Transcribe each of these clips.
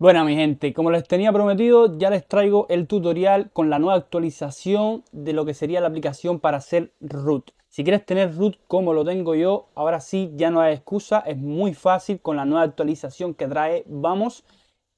Bueno mi gente, como les tenía prometido, ya les traigo el tutorial con la nueva actualización de lo que sería la aplicación para hacer root. Si quieres tener root como lo tengo yo, ahora sí ya no hay excusa, es muy fácil con la nueva actualización que trae Vamos,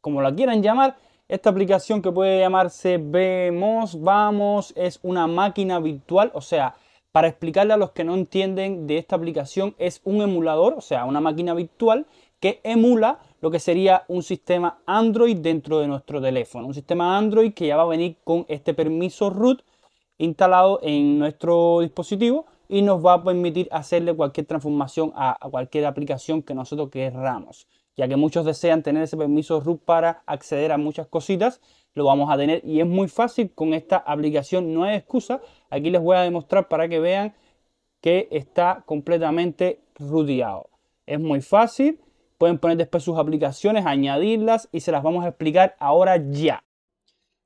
como la quieran llamar. Esta aplicación que puede llamarse Vemos, Vamos, es una máquina virtual, o sea, para explicarle a los que no entienden de esta aplicación, es un emulador, o sea, una máquina virtual que emula lo que sería un sistema Android dentro de nuestro teléfono. Un sistema Android que ya va a venir con este permiso root instalado en nuestro dispositivo y nos va a permitir hacerle cualquier transformación a, cualquier aplicación que nosotros querramos. Ya que muchos desean tener ese permiso root para acceder a muchas cositas, lo vamos a tener y es muy fácil con esta aplicación, no hay excusa. Aquí les voy a demostrar para que vean que está completamente rooteado. Es muy fácil Pueden poner después sus aplicaciones, añadirlas y se las vamos a explicar ahora ya.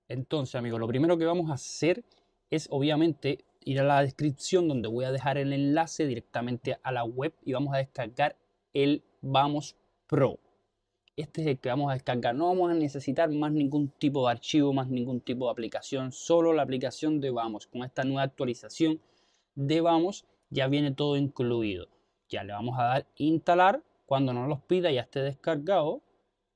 Entonces, amigos, lo primero que vamos a hacer es obviamente ir a la descripción donde voy a dejar el enlace directamente a la web y vamos a descargar el Vamos Pro. Este es el que vamos a descargar. No vamos a necesitar más ningún tipo de archivo, más ningún tipo de aplicación, solo la aplicación de Vamos. Con esta nueva actualización de Vamos ya viene todo incluido. Ya le vamos a dar instalar cuando no los pida ya esté descargado,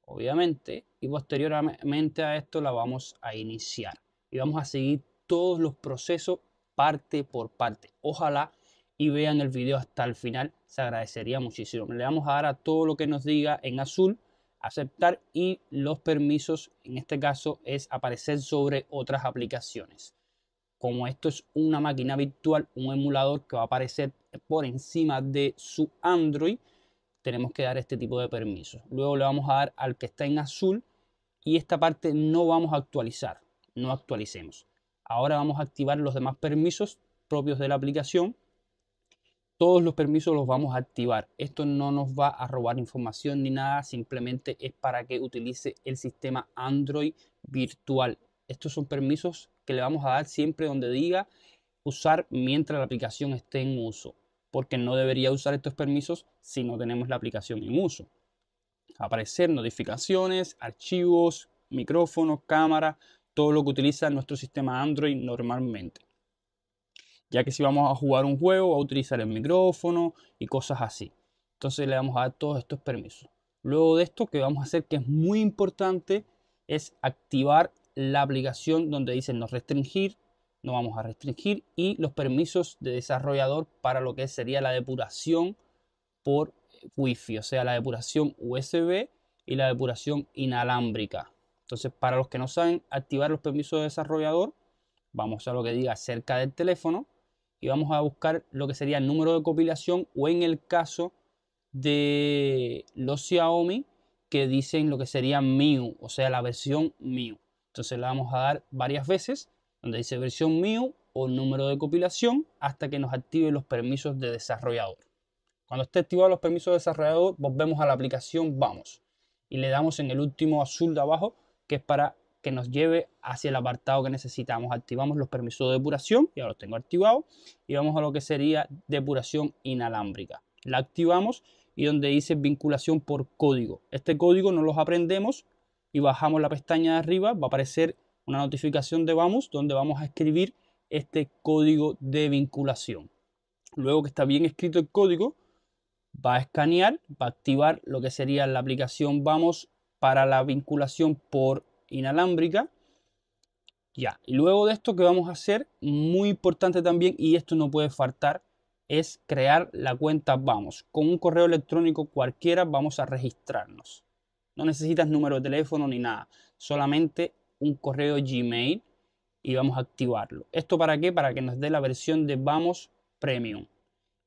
obviamente, y posteriormente a esto la vamos a iniciar. Y vamos a seguir todos los procesos parte por parte. Ojalá y vean el video hasta el final, se agradecería muchísimo. Le vamos a dar a todo lo que nos diga en azul, aceptar y los permisos, en este caso, es aparecer sobre otras aplicaciones. Como esto es una máquina virtual, un emulador que va a aparecer por encima de su Android, tenemos que dar este tipo de permisos. Luego le vamos a dar al que está en azul y esta parte no vamos a actualizar, no actualicemos. Ahora vamos a activar los demás permisos propios de la aplicación. Todos los permisos los vamos a activar. Esto no nos va a robar información ni nada, simplemente es para que utilice el sistema Android virtual. Estos son permisos que le vamos a dar siempre donde diga usar mientras la aplicación esté en uso porque no debería usar estos permisos si no tenemos la aplicación en uso. Aparecer notificaciones, archivos, micrófono, cámara, todo lo que utiliza nuestro sistema Android normalmente. Ya que si vamos a jugar un juego, va a utilizar el micrófono y cosas así. Entonces le vamos a dar todos estos permisos. Luego de esto, que vamos a hacer que es muy importante, es activar la aplicación donde dice no restringir, no vamos a restringir y los permisos de desarrollador para lo que sería la depuración por Wi-Fi, o sea, la depuración USB y la depuración inalámbrica. Entonces, para los que no saben activar los permisos de desarrollador, vamos a lo que diga cerca del teléfono y vamos a buscar lo que sería el número de compilación o en el caso de los Xiaomi que dicen lo que sería MIU, o sea, la versión MIU. Entonces le vamos a dar varias veces donde dice versión MIU o número de compilación hasta que nos active los permisos de desarrollador. Cuando esté activado los permisos de desarrollador, volvemos a la aplicación Vamos y le damos en el último azul de abajo que es para que nos lleve hacia el apartado que necesitamos. Activamos los permisos de depuración, ya los tengo activados, y vamos a lo que sería depuración inalámbrica. La activamos y donde dice vinculación por código. Este código no los aprendemos y bajamos la pestaña de arriba, va a aparecer una notificación de Vamos donde vamos a escribir este código de vinculación. Luego que está bien escrito el código, va a escanear, va a activar lo que sería la aplicación Vamos para la vinculación por inalámbrica. Ya, y luego de esto que vamos a hacer, muy importante también, y esto no puede faltar, es crear la cuenta Vamos. Con un correo electrónico cualquiera vamos a registrarnos. No necesitas número de teléfono ni nada, solamente un correo Gmail y vamos a activarlo. ¿Esto para qué? Para que nos dé la versión de Vamos Premium.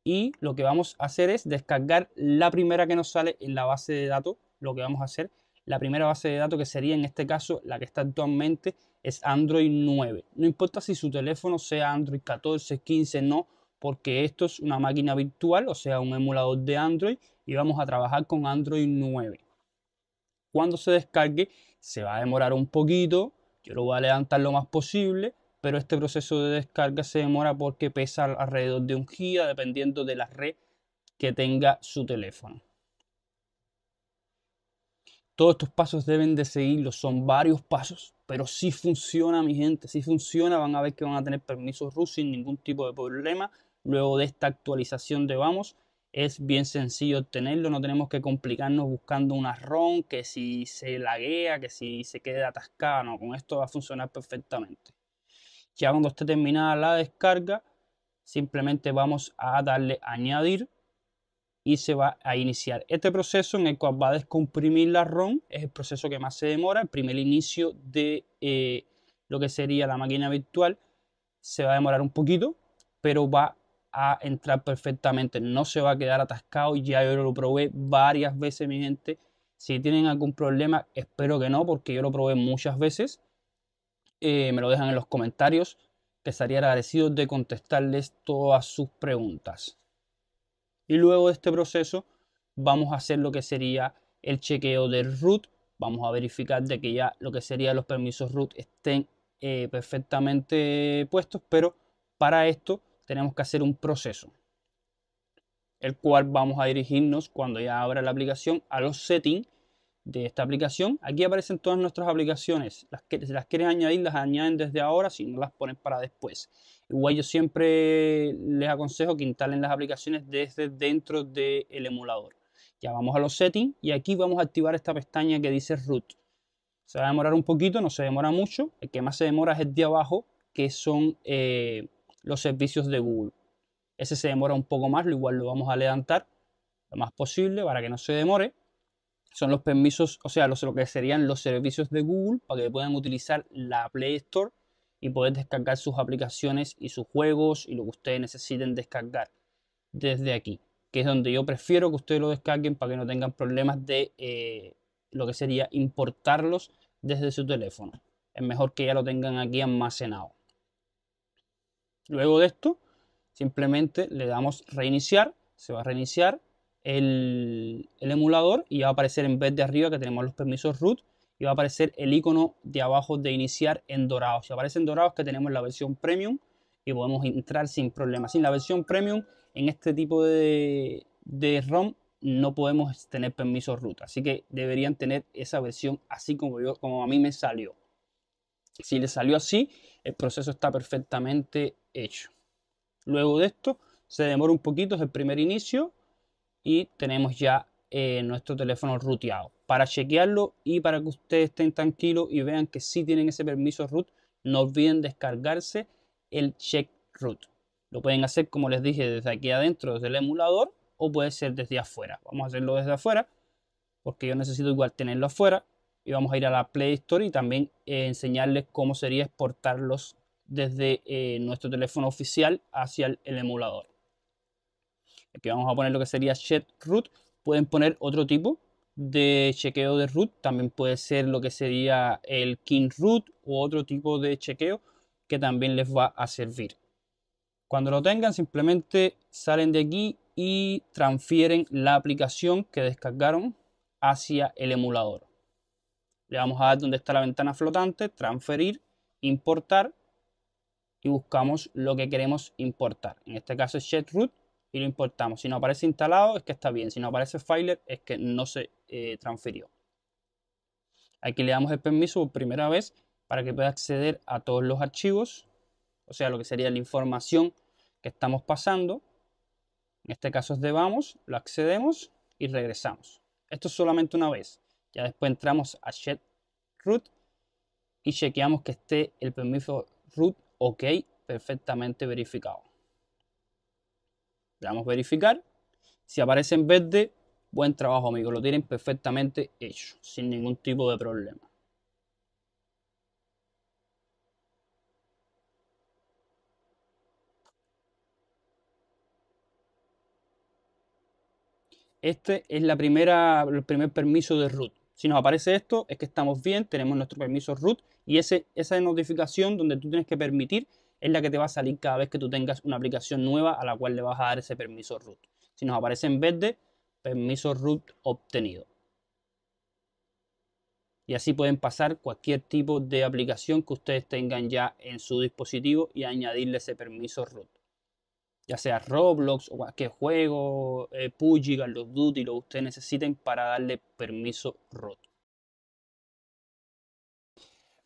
Y lo que vamos a hacer es descargar la primera que nos sale en la base de datos. Lo que vamos a hacer, la primera base de datos que sería en este caso la que está actualmente es Android 9. No importa si su teléfono sea Android 14, 15, no, porque esto es una máquina virtual, o sea, un emulador de Android y vamos a trabajar con Android 9. Cuando se descargue, se va a demorar un poquito, yo lo voy a levantar lo más posible, pero este proceso de descarga se demora porque pesa alrededor de un giga dependiendo de la red que tenga su teléfono. Todos estos pasos deben de seguirlos, son varios pasos, pero si funciona, mi gente, si funciona, van a ver que van a tener permisos RUT sin ningún tipo de problema. Luego de esta actualización de Vamos, es bien sencillo obtenerlo, no tenemos que complicarnos buscando una ROM, que si se laguea, que si se queda atascada, no, con esto va a funcionar perfectamente. Ya cuando esté terminada la descarga, simplemente vamos a darle añadir y se va a iniciar. Este proceso en el cual va a descomprimir la ROM es el proceso que más se demora. El primer inicio de eh, lo que sería la máquina virtual se va a demorar un poquito, pero va a entrar perfectamente. No se va a quedar atascado. Ya yo lo probé varias veces, mi gente. Si tienen algún problema, espero que no, porque yo lo probé muchas veces. Eh, me lo dejan en los comentarios. Que estaría agradecido de contestarles todas sus preguntas. Y luego de este proceso vamos a hacer lo que sería el chequeo del root. Vamos a verificar de que ya lo que serían los permisos root estén eh, perfectamente puestos, pero para esto tenemos que hacer un proceso, el cual vamos a dirigirnos cuando ya abra la aplicación a los settings de esta aplicación. Aquí aparecen todas nuestras aplicaciones. Las que si las quieren añadir, las añaden desde ahora, si no las ponen para después. Igual yo siempre les aconsejo que instalen las aplicaciones desde dentro del emulador. Ya vamos a los settings y aquí vamos a activar esta pestaña que dice root. Se va a demorar un poquito, no se demora mucho. El que más se demora es el de abajo, que son eh, los servicios de Google. Ese se demora un poco más, lo igual lo vamos a levantar lo más posible para que no se demore son los permisos, o sea, lo que serían los servicios de Google para que puedan utilizar la Play Store y poder descargar sus aplicaciones y sus juegos y lo que ustedes necesiten descargar desde aquí, que es donde yo prefiero que ustedes lo descarguen para que no tengan problemas de eh, lo que sería importarlos desde su teléfono. Es mejor que ya lo tengan aquí almacenado. Luego de esto, simplemente le damos reiniciar, se va a reiniciar el, emulador y va a aparecer en vez de arriba que tenemos los permisos root y va a aparecer el icono de abajo de iniciar en dorado. Si aparece en dorado es que tenemos la versión premium y podemos entrar sin problema. Sin la versión premium en este tipo de, de ROM no podemos tener permisos root. Así que deberían tener esa versión así como, yo, como a mí me salió. Si le salió así, el proceso está perfectamente hecho. Luego de esto, se demora un poquito, es el primer inicio y tenemos ya eh, nuestro teléfono ruteado. Para chequearlo y para que ustedes estén tranquilos y vean que sí tienen ese permiso root, no olviden descargarse el check root. Lo pueden hacer como les dije desde aquí adentro, desde el emulador o puede ser desde afuera. Vamos a hacerlo desde afuera porque yo necesito igual tenerlo afuera y vamos a ir a la Play Store y también eh, enseñarles cómo sería exportarlos desde eh, nuestro teléfono oficial hacia el emulador. Aquí vamos a poner lo que sería check root. Pueden poner otro tipo de chequeo de root. También puede ser lo que sería el king root o otro tipo de chequeo que también les va a servir. Cuando lo tengan, simplemente salen de aquí y transfieren la aplicación que descargaron hacia el emulador. Le vamos a dar donde está la ventana flotante, transferir, importar y buscamos lo que queremos importar. En este caso es root y lo importamos. Si no aparece instalado es que está bien. Si no aparece filer es que no se eh, transfirió. Aquí le damos el permiso por primera vez para que pueda acceder a todos los archivos. O sea, lo que sería la información que estamos pasando. En este caso es de vamos, lo accedemos y regresamos. Esto es solamente una vez. Ya después entramos a Shed root y chequeamos que esté el permiso root ok perfectamente verificado. Le damos verificar. Si aparece en verde, buen trabajo, amigos. Lo tienen perfectamente hecho, sin ningún tipo de problema. Este es la primera, el primer permiso de root. Si nos aparece esto, es que estamos bien, tenemos nuestro permiso root y esa notificación donde tú tienes que permitir es la que te va a salir cada vez que tú tengas una aplicación nueva a la cual le vas a dar ese permiso root. Si nos aparece en verde, permiso root obtenido. Y así pueden pasar cualquier tipo de aplicación que ustedes tengan ya en su dispositivo y añadirle ese permiso root. Ya sea Roblox o cualquier juego, eh, Call of Duty, lo que ustedes necesiten para darle permiso root.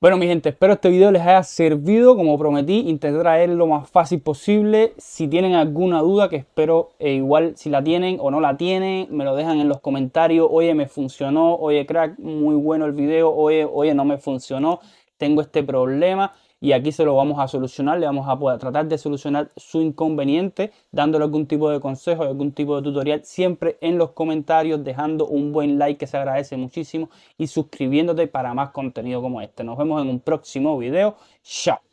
Bueno, mi gente, espero este video les haya servido. Como prometí, intenté traer lo más fácil posible. Si tienen alguna duda, que espero eh, igual si la tienen o no la tienen, me lo dejan en los comentarios. Oye, me funcionó. Oye, crack, muy bueno el video. Oye, oye, no me funcionó. Tengo este problema y aquí se lo vamos a solucionar, le vamos a poder tratar de solucionar su inconveniente dándole algún tipo de consejo, algún tipo de tutorial, siempre en los comentarios, dejando un buen like que se agradece muchísimo y suscribiéndote para más contenido como este. Nos vemos en un próximo video. Chao.